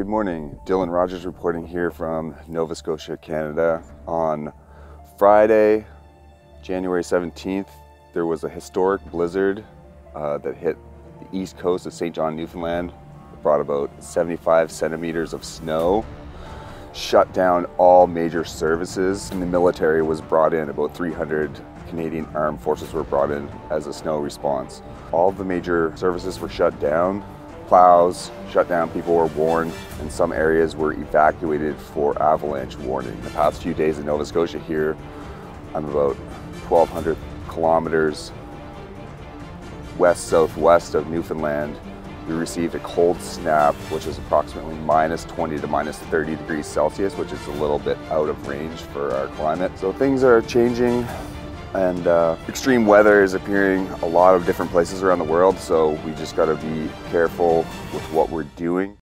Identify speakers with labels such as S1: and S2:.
S1: Good morning. Dylan Rogers reporting here from Nova Scotia, Canada. On Friday, January 17th, there was a historic blizzard uh, that hit the east coast of St. John, Newfoundland. It brought about 75 centimeters of snow, shut down all major services, and the military was brought in. About 300 Canadian Armed Forces were brought in as a snow response. All the major services were shut down plows shut down, people were warned, and some areas were evacuated for avalanche warning. In the past few days in Nova Scotia here, I'm about 1,200 kilometers west-southwest of Newfoundland. We received a cold snap, which is approximately minus 20 to minus 30 degrees Celsius, which is a little bit out of range for our climate. So things are changing and uh, extreme weather is appearing a lot of different places around the world so we just got to be careful with what we're doing